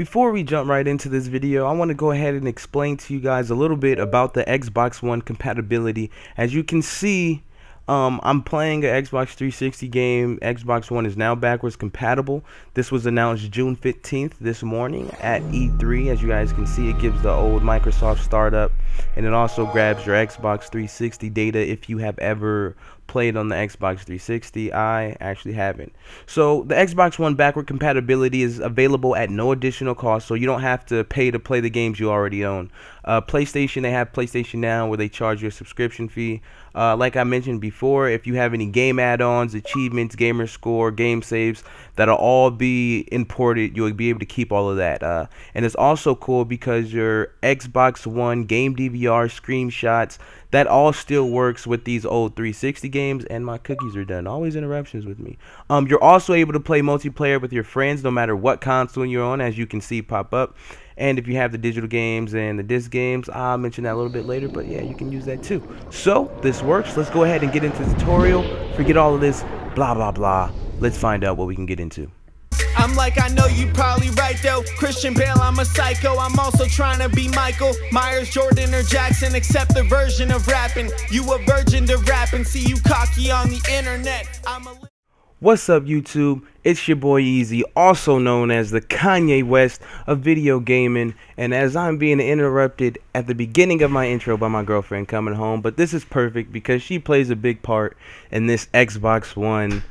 Before we jump right into this video, I want to go ahead and explain to you guys a little bit about the Xbox One compatibility. As you can see, um, I'm playing an Xbox 360 game. Xbox One is now backwards compatible. This was announced June 15th this morning at E3. As you guys can see, it gives the old Microsoft startup, and it also grabs your Xbox 360 data if you have ever played on the Xbox 360. I actually haven't. So the Xbox One backward compatibility is available at no additional cost, so you don't have to pay to play the games you already own. Uh, PlayStation, they have PlayStation Now where they charge you a subscription fee. Uh, like I mentioned before, if you have any game add-ons, achievements, gamer score, game saves, that'll all be imported. You'll be able to keep all of that. Uh, and it's also cool because your Xbox One game DVR screenshots, that all still works with these old 360 games. And my cookies are done. Always interruptions with me. Um, you're also able to play multiplayer with your friends no matter what console you're on, as you can see pop up. And if you have the digital games and the disc games, I'll mention that a little bit later, but yeah, you can use that too. So, this works. Let's go ahead and get into the tutorial. Forget all of this blah, blah, blah. Let's find out what we can get into. I'm like, I know you probably right though. Christian Bale, I'm a psycho. I'm also trying to be Michael Myers, Jordan, or Jackson. Accept the version of rapping. You a virgin to rapping. See you cocky on the internet. I'm a What's up YouTube? It's your boy Easy, also known as the Kanye West of video gaming, and as I'm being interrupted at the beginning of my intro by my girlfriend coming home, but this is perfect because she plays a big part in this Xbox One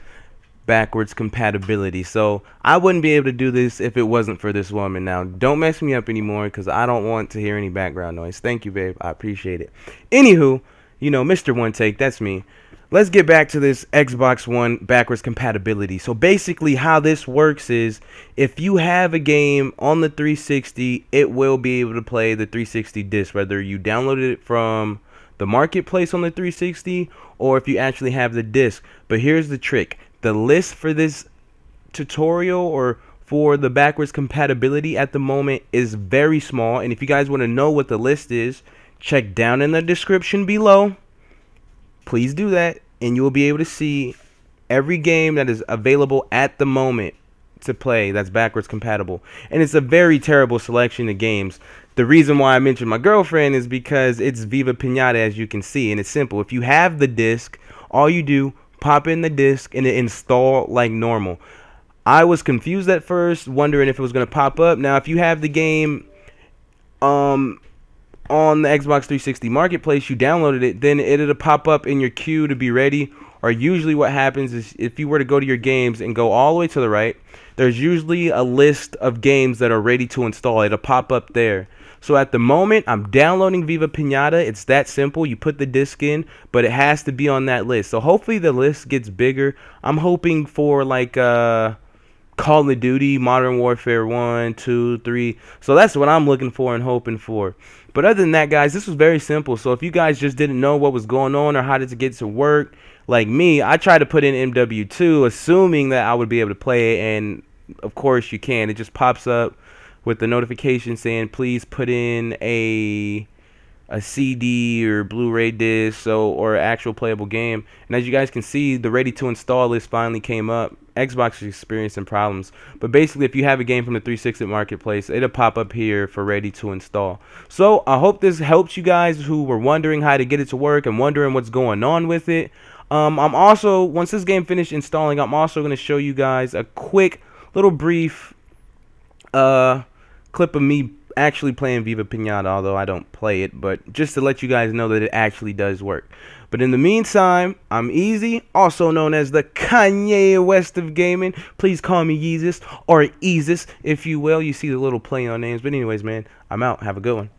backwards compatibility. So I wouldn't be able to do this if it wasn't for this woman. Now, don't mess me up anymore because I don't want to hear any background noise. Thank you, babe. I appreciate it. Anywho, you know, Mr. One Take, that's me let's get back to this Xbox One backwards compatibility. So basically how this works is if you have a game on the 360, it will be able to play the 360 disc whether you downloaded it from the marketplace on the 360 or if you actually have the disc. But here's the trick. The list for this tutorial or for the backwards compatibility at the moment is very small. And if you guys want to know what the list is, check down in the description below. Please do that and you will be able to see every game that is available at the moment to play that's backwards compatible. And it's a very terrible selection of games. The reason why i mentioned my girlfriend is because it's viva pinata as you can see and it's simple. If you have the disc all you do pop in the disc and it install like normal i was confused at first wondering if it was going to pop up now if you have the game um on the Xbox 360 Marketplace, you downloaded it, then it'll pop up in your queue to be ready. Or usually what happens is if you were to go to your games and go all the way to the right, there's usually a list of games that are ready to install. It'll pop up there. So at the moment, I'm downloading Viva Pinata. It's that simple. You put the disc in, but it has to be on that list. So hopefully the list gets bigger. I'm hoping for like uh Call of Duty, Modern Warfare 1, 2, 3. So that's what I'm looking for and hoping for. But other than that, guys, this was very simple. So if you guys just didn't know what was going on or how to get to work, like me, I tried to put in MW2 assuming that I would be able to play it. And of course you can. It just pops up with the notification saying, please put in a a CD or Blu-ray disc so or actual playable game. And as you guys can see, the ready to install list finally came up. Xbox is experiencing problems, but basically, if you have a game from the 360 marketplace, it'll pop up here for ready to install. So I hope this helps you guys who were wondering how to get it to work and wondering what's going on with it. Um, I'm also once this game finished installing, I'm also going to show you guys a quick little brief uh clip of me actually playing Viva Pinata, although I don't play it, but just to let you guys know that it actually does work. But in the meantime, I'm Easy, also known as the Kanye West of gaming. Please call me Yeezus or Eezus, if you will. You see the little play on names. But anyways, man, I'm out. Have a good one.